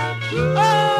Oh!